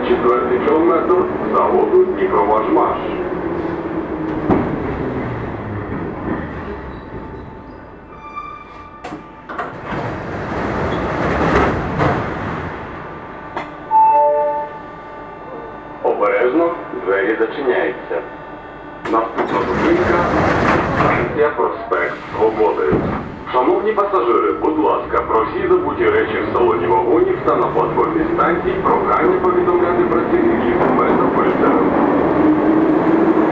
четвертий кілометр заводу Дніпроважмаш. Обережно двері зачиняються. Наступна зупинка станція Проспект Свободи. Шановні пасажири, будь ласка, про всі забуті речі в салоні вагонів та на платформі станцій прохання повідомлення.